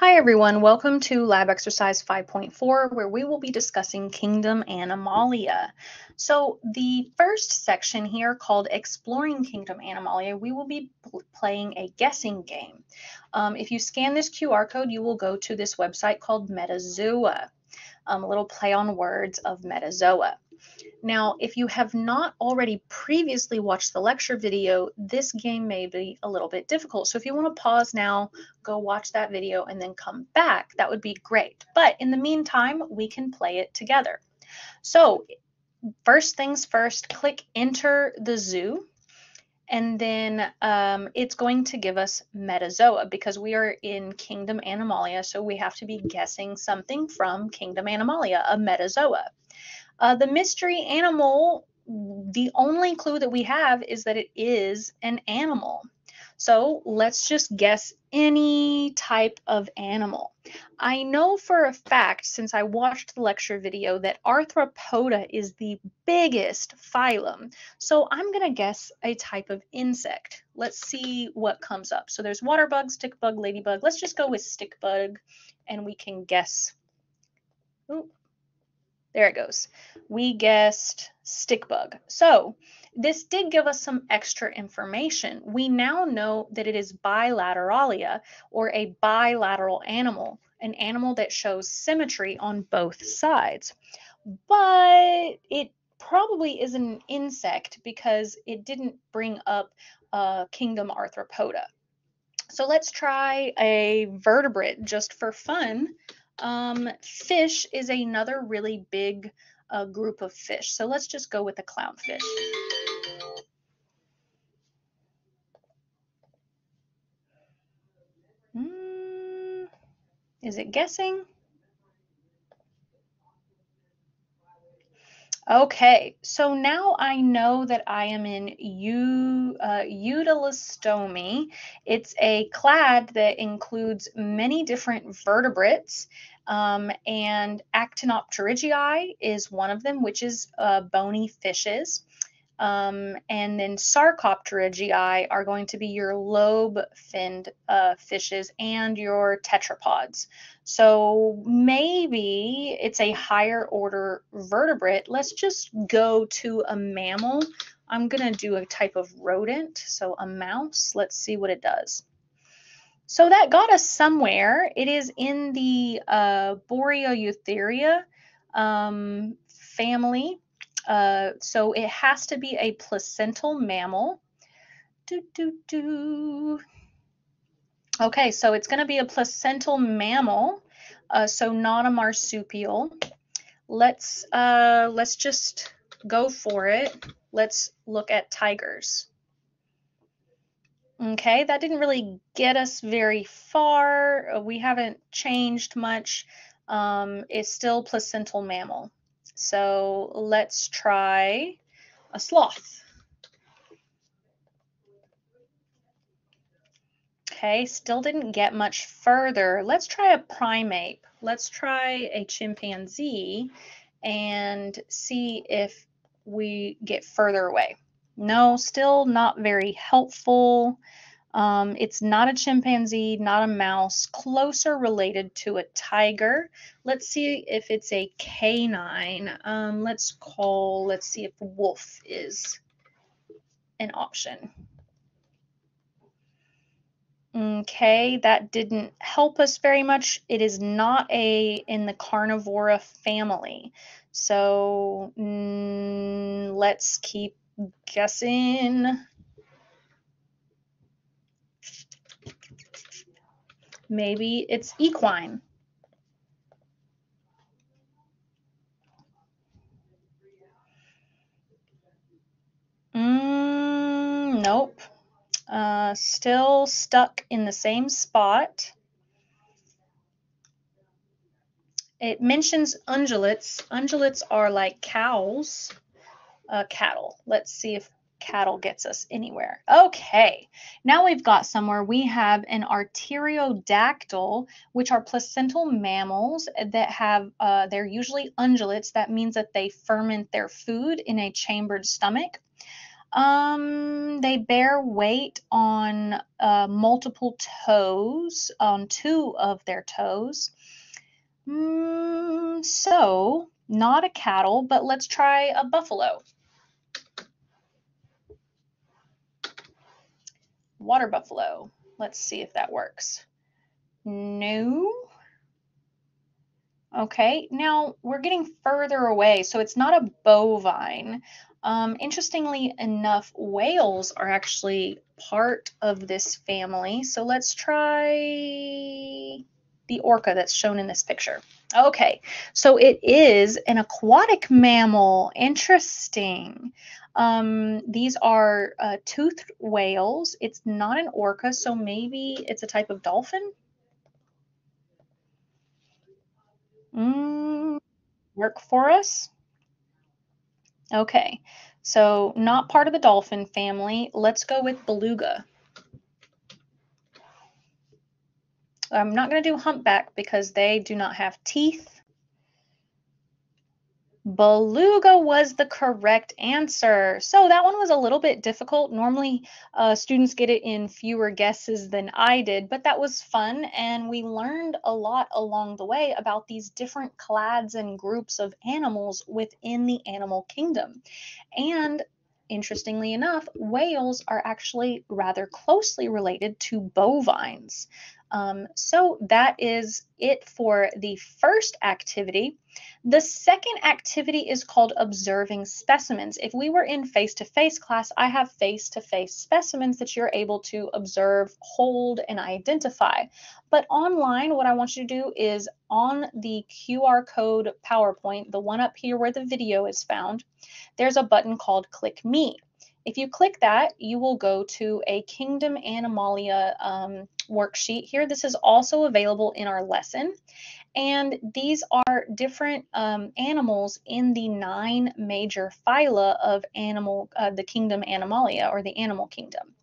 Hi everyone, welcome to lab exercise 5.4 where we will be discussing Kingdom Animalia. So the first section here called Exploring Kingdom Animalia, we will be playing a guessing game. Um, if you scan this QR code, you will go to this website called Metazooa, um, a little play on words of Metazoa. Now, if you have not already previously watched the lecture video, this game may be a little bit difficult. So if you want to pause now, go watch that video and then come back, that would be great. But in the meantime, we can play it together. So first things first, click enter the zoo and then um, it's going to give us metazoa because we are in Kingdom Animalia, so we have to be guessing something from Kingdom Animalia, a metazoa. Uh, the mystery animal, the only clue that we have is that it is an animal. So let's just guess any type of animal. I know for a fact, since I watched the lecture video, that Arthropoda is the biggest phylum. So I'm going to guess a type of insect. Let's see what comes up. So there's water bug, stick bug, ladybug. Let's just go with stick bug and we can guess. Ooh, there it goes. We guessed stick bug. So this did give us some extra information. We now know that it is bilateralia or a bilateral animal, an animal that shows symmetry on both sides. But it probably is an insect because it didn't bring up uh, kingdom arthropoda. So let's try a vertebrate just for fun. Um, fish is another really big uh, group of fish. So let's just go with the clownfish. Mm, is it guessing? Okay, so now I know that I am in U, uh, Euteleostomi. It's a clade that includes many different vertebrates, um, and Actinopterygii is one of them, which is uh, bony fishes. Um, and then Sarcopterygii are going to be your lobe-finned uh, fishes and your tetrapods. So maybe it's a higher order vertebrate. Let's just go to a mammal. I'm going to do a type of rodent, so a mouse. Let's see what it does. So that got us somewhere. It is in the uh, Boreoeutheria um, family. Uh, so it has to be a placental mammal. Do, do, do. Okay, so it's going to be a placental mammal, uh, so not a marsupial. Let's uh, let's just go for it. Let's look at tigers. Okay, that didn't really get us very far. We haven't changed much. Um, it's still placental mammal. So let's try a sloth. Okay, still didn't get much further. Let's try a primate. Let's try a chimpanzee and see if we get further away. No, still not very helpful. Um, it's not a chimpanzee, not a mouse, closer related to a tiger. Let's see if it's a canine. Um, let's call, let's see if wolf is an option. Okay, that didn't help us very much. It is not a in the carnivora family. So mm, let's keep guessing. Maybe it's equine. Mm, nope. Uh, still stuck in the same spot. It mentions ungulates. Ungulates are like cows, uh, cattle. Let's see if cattle gets us anywhere. Okay, now we've got somewhere. We have an artiodactyl, which are placental mammals that have, uh, they're usually ungulates. That means that they ferment their food in a chambered stomach. Um, they bear weight on uh, multiple toes, on two of their toes. Mm, so, not a cattle, but let's try a buffalo. Water buffalo. Let's see if that works. No. Okay, now we're getting further away, so it's not a bovine. Um, interestingly enough, whales are actually part of this family. So let's try the orca that's shown in this picture. Okay, so it is an aquatic mammal. Interesting. Um, these are uh, toothed whales. It's not an orca, so maybe it's a type of dolphin. Mm, work for us? Okay, so not part of the dolphin family. Let's go with beluga. I'm not going to do humpback because they do not have teeth. Beluga was the correct answer. So that one was a little bit difficult. Normally, uh, students get it in fewer guesses than I did, but that was fun. And we learned a lot along the way about these different clades and groups of animals within the animal kingdom. And interestingly enough, whales are actually rather closely related to bovines. Um, so that is it for the first activity. The second activity is called observing specimens. If we were in face-to-face -face class, I have face-to-face -face specimens that you're able to observe, hold, and identify. But online, what I want you to do is on the QR code PowerPoint, the one up here where the video is found, there's a button called Click Me. If you click that, you will go to a Kingdom Animalia um, worksheet here. This is also available in our lesson. And these are different um, animals in the nine major phyla of animal, uh, the kingdom Animalia or the animal kingdom.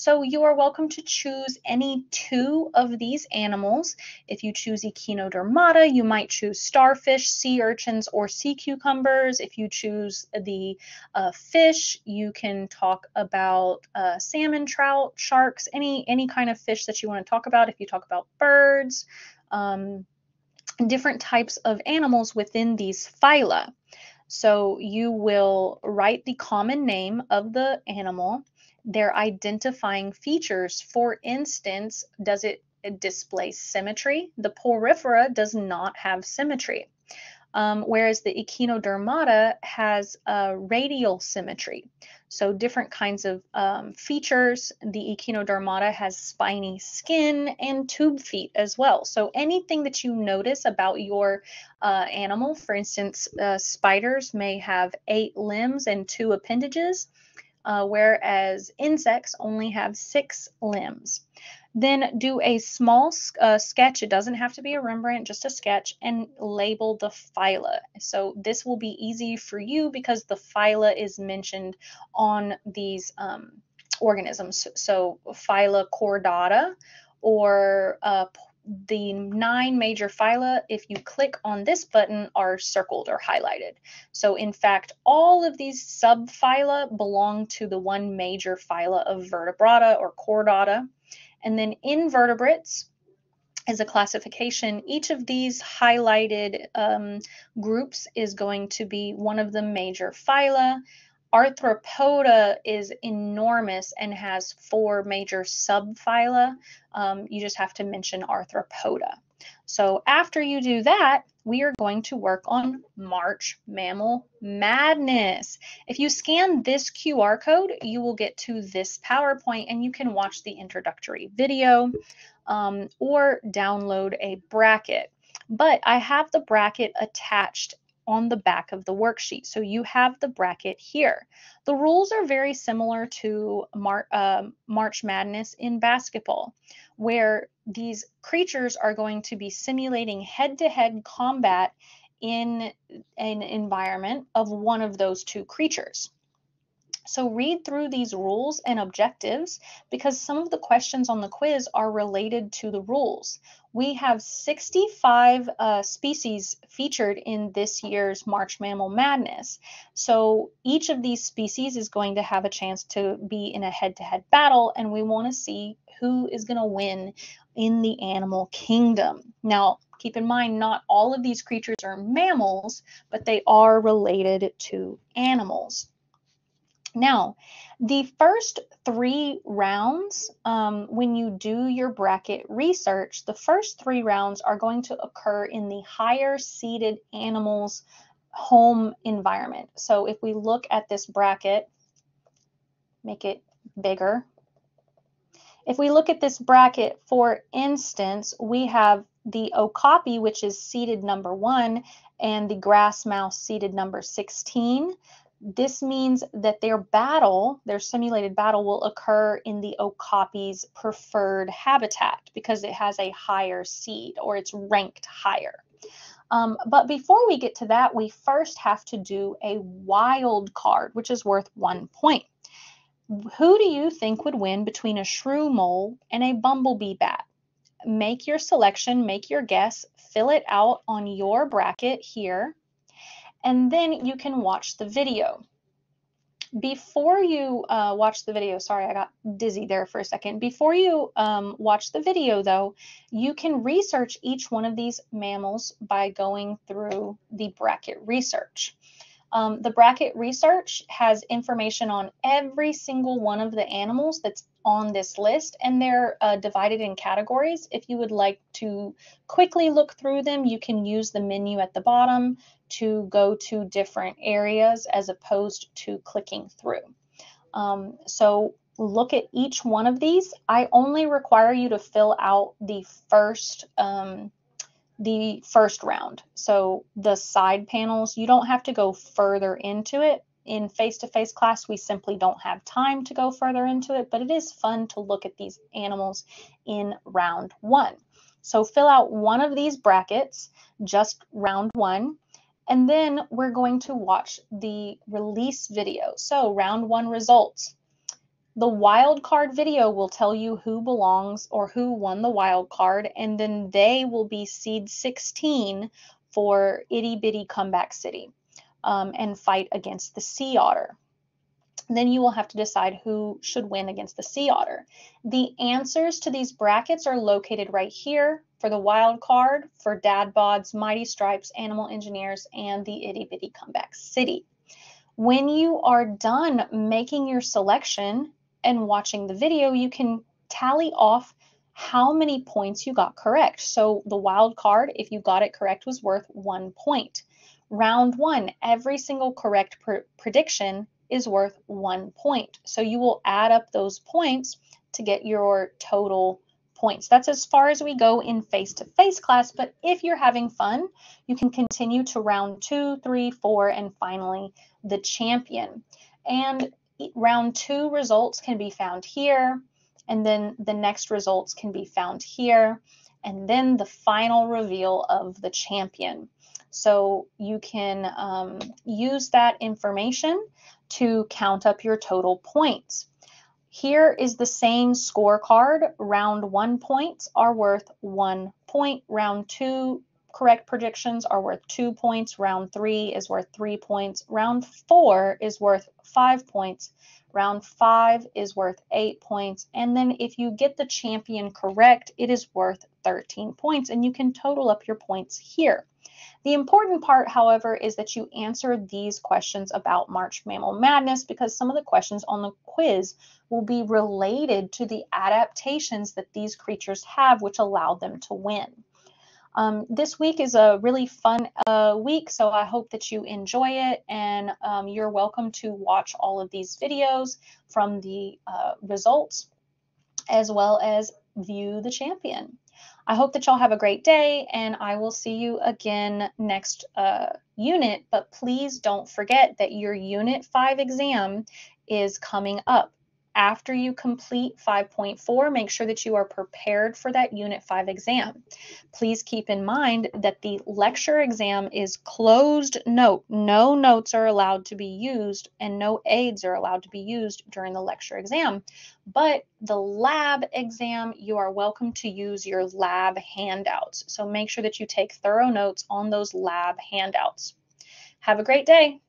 So you are welcome to choose any two of these animals. If you choose Echinodermata, you might choose starfish, sea urchins, or sea cucumbers. If you choose the uh, fish, you can talk about uh, salmon, trout, sharks, any, any kind of fish that you want to talk about. If you talk about birds, um, different types of animals within these phyla. So you will write the common name of the animal, their identifying features. For instance, does it display symmetry? The porifera does not have symmetry. Um, whereas the echinodermata has a radial symmetry. So different kinds of um, features. The echinodermata has spiny skin and tube feet as well. So anything that you notice about your uh, animal, for instance, uh, spiders may have eight limbs and two appendages, uh, whereas insects only have six limbs. Then do a small uh, sketch. It doesn't have to be a Rembrandt, just a sketch, and label the phyla. So this will be easy for you because the phyla is mentioned on these um, organisms. So phyla chordata or uh, the nine major phyla, if you click on this button, are circled or highlighted. So in fact, all of these subphyla belong to the one major phyla of vertebrata or chordata. And then invertebrates is a classification. Each of these highlighted um, groups is going to be one of the major phyla. Arthropoda is enormous and has four major subphyla. Um, you just have to mention Arthropoda. So after you do that, we are going to work on March Mammal Madness. If you scan this QR code, you will get to this PowerPoint and you can watch the introductory video um, or download a bracket. But I have the bracket attached on the back of the worksheet. So you have the bracket here. The rules are very similar to Mar uh, March Madness in basketball, where these creatures are going to be simulating head-to-head -head combat in an environment of one of those two creatures. So read through these rules and objectives because some of the questions on the quiz are related to the rules. We have 65 uh, species featured in this year's March Mammal Madness. So each of these species is going to have a chance to be in a head-to-head -head battle and we want to see who is going to win in the animal kingdom. Now, keep in mind, not all of these creatures are mammals, but they are related to animals. Now, the first three rounds, um, when you do your bracket research, the first three rounds are going to occur in the higher seeded animals home environment. So if we look at this bracket, make it bigger. If we look at this bracket, for instance, we have the okapi, which is seeded number one, and the grass mouse seeded number 16. This means that their battle, their simulated battle, will occur in the okapi's preferred habitat because it has a higher seed or it's ranked higher. Um, but before we get to that, we first have to do a wild card, which is worth one point. Who do you think would win between a shrew mole and a bumblebee bat? Make your selection, make your guess, fill it out on your bracket here and then you can watch the video. Before you uh, watch the video, sorry, I got dizzy there for a second. Before you um, watch the video, though, you can research each one of these mammals by going through the bracket research. Um, the bracket research has information on every single one of the animals that's on this list and they're uh, divided in categories. If you would like to quickly look through them, you can use the menu at the bottom to go to different areas as opposed to clicking through. Um, so look at each one of these. I only require you to fill out the first um, the first round. So the side panels, you don't have to go further into it. In face-to-face -face class, we simply don't have time to go further into it, but it is fun to look at these animals in round one. So fill out one of these brackets, just round one, and then we're going to watch the release video. So round one results. The wild card video will tell you who belongs or who won the wild card, and then they will be seed 16 for Itty Bitty Comeback City um, and fight against the Sea Otter then you will have to decide who should win against the sea otter. The answers to these brackets are located right here for the wild card, for Dad Bod's Mighty Stripes, Animal Engineers, and the Itty Bitty Comeback City. When you are done making your selection and watching the video, you can tally off how many points you got correct. So the wild card, if you got it correct, was worth one point. Round one, every single correct pr prediction is worth one point. So you will add up those points to get your total points. That's as far as we go in face-to-face -face class, but if you're having fun, you can continue to round two, three, four, and finally the champion. And round two results can be found here, and then the next results can be found here, and then the final reveal of the champion. So you can um, use that information to count up your total points. Here is the same scorecard. Round one points are worth one point. Round two correct predictions are worth two points. Round three is worth three points. Round four is worth five points. Round five is worth eight points. And then if you get the champion correct, it is worth 13 points. And you can total up your points here. The important part, however, is that you answer these questions about March Mammal Madness because some of the questions on the quiz will be related to the adaptations that these creatures have which allow them to win. Um, this week is a really fun uh, week, so I hope that you enjoy it, and um, you're welcome to watch all of these videos from the uh, results as well as view the champion. I hope that y'all have a great day and I will see you again next uh, unit. But please don't forget that your Unit 5 exam is coming up after you complete 5.4, make sure that you are prepared for that Unit 5 exam. Please keep in mind that the lecture exam is closed note. No notes are allowed to be used and no aids are allowed to be used during the lecture exam. But the lab exam, you are welcome to use your lab handouts. So make sure that you take thorough notes on those lab handouts. Have a great day.